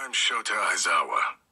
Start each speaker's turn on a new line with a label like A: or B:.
A: I'm Shota Aizawa.